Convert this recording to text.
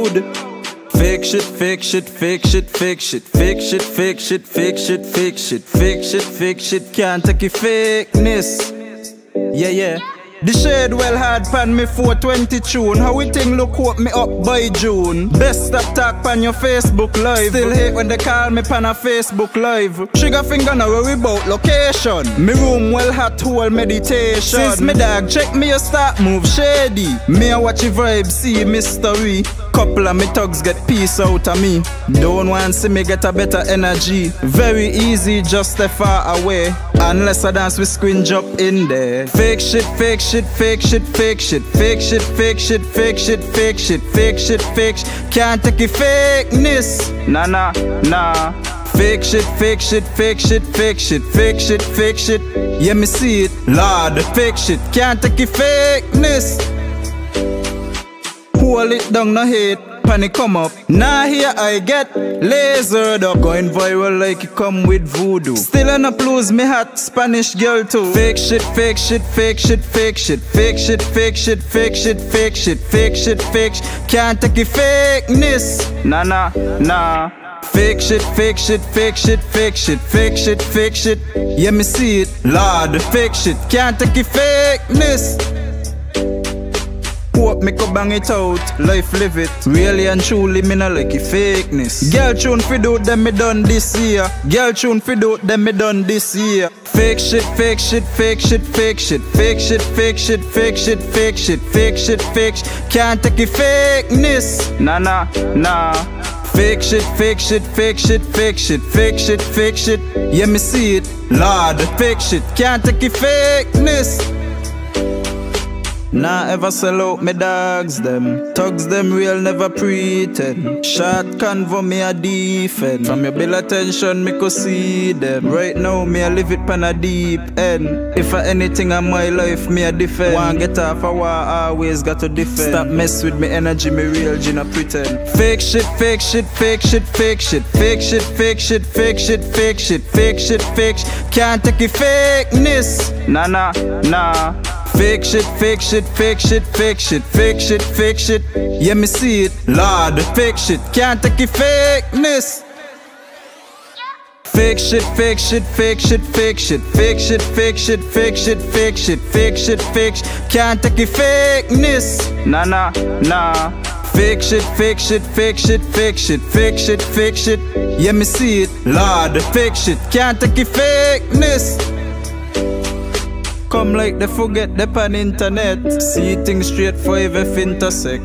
loud. Fake shit, fake shit, fake shit, fake shit, fake shit, fake shit, fake shit, fake shit, fake shit, fake shit, can't take it fakeness. Yeah, yeah. The shade well hard pan me 420 tune. How we think look what me up by June. Best stop talk pan your Facebook live. Still hate when they call me pan a Facebook live. Trigger finger now where we bout location. Me room well hot whole meditation. Since me dog check me a start move shady. Me a watch your vibe see mystery. Couple of me thugs get peace out of me. Don't want see me get a better energy. Very easy, just stay far away. Unless I dance with squinch up in there. Fake shit, fake shit, fake shit, fake shit, fake shit, fake shit, fake shit, fake shit, fake shit, fake shit. Can't take it fakeness. Nah, nah, nah. Fake shit, fake shit, fake shit, fake shit, fake shit, fake shit. Yeah, me see it. Lord, fake shit. Can't take it fakeness. Hold it down, no Panic come up. Nah, here I get lasered up. Going viral like it come with voodoo. Still on a blues, me hot Spanish girl too. Fake shit, fake shit, fake shit, fake shit, fake shit, fake shit, fake shit, fake shit, fake shit, fake shit. Can't take it fakeness. Nah, nah, nah. Fake shit, fake shit, fake shit, fake shit, fake shit, fake shit. Yeah, me see it. Lord, fake shit. Can't take it fakeness. Hope me go bang it out, life live it. Really and truly, me no like it fakeness. Girl tune fi do them me done this year. Girl tune fi do them me done this year. Fake shit, fake shit, fake shit, fake shit, fake shit, fake shit, fake shit, fake shit, fake shit, fake shit. Can't take it fakeness. Nah, nah, nah. Fake shit, fake shit, fake shit, fake shit, fake shit, fake shit. Yeah, me see it. Lord, fake shit. Can't take it fakeness. Nah ever sell out me dogs them. Thugs them real never pretend. Short convo me a defend. From your bill attention me could see them. Right now me a live it pan a deep end. If a anything on my life me a defend. Want get off a war always got to defend. Stop mess with me energy me real Gina pretend. Fake shit fake shit fake shit fake shit. Fake shit fake shit fake shit fake shit Fake shit fake shit. Can't take it fakeness. Nah nah nah Fake shit, fake shit, fake shit, fake shit, fake shit, fake shit. Yeah, me see it. Lord, fake shit. Can't take it fakeness. Fake shit, fake shit, fake shit, fake shit, fake shit, fake shit, fake shit, fake shit, fake shit, fake shit. Can't take it fakeness. Nah, nah, nah. Fake shit, fake shit, fake shit, fake shit, fake shit, fake shit. Yeah, me see it. Lord, fake shit. Can't take it fakeness. Come like they forget the pan internet. See things straight for every intersect.